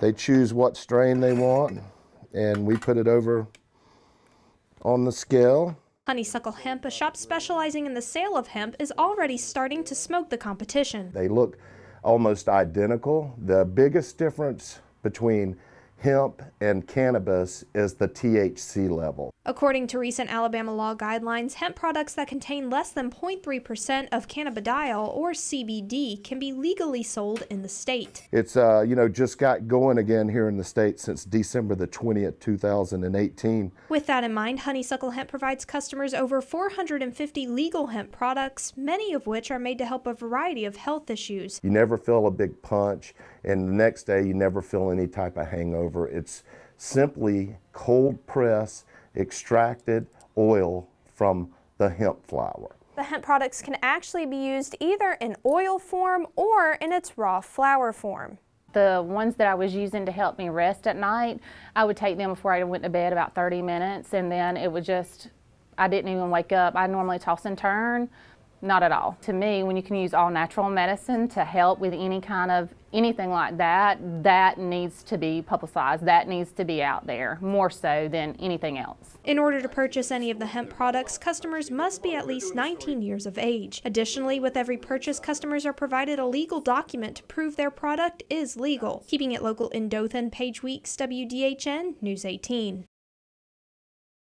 They choose what strain they want, and we put it over on the scale. Honeysuckle Hemp, a shop specializing in the sale of hemp, is already starting to smoke the competition. They look almost identical. The biggest difference between hemp and cannabis is the THC level. According to recent Alabama law guidelines, hemp products that contain less than 0.3% of cannabidiol or CBD can be legally sold in the state. It's uh, you know just got going again here in the state since December the 20th, 2018. With that in mind, Honeysuckle Hemp provides customers over 450 legal hemp products, many of which are made to help a variety of health issues. You never feel a big punch, and the next day you never feel any type of hangover. It's simply cold press extracted oil from the hemp flower. The hemp products can actually be used either in oil form or in its raw flower form. The ones that I was using to help me rest at night, I would take them before I went to bed about 30 minutes and then it would just, I didn't even wake up. I normally toss and turn, not at all. To me, when you can use all natural medicine to help with any kind of anything like that, that needs to be publicized. That needs to be out there more so than anything else. In order to purchase any of the hemp products, customers must be at least 19 years of age. Additionally, with every purchase, customers are provided a legal document to prove their product is legal. Keeping it local in Dothan, Paige Weeks, WDHN News 18.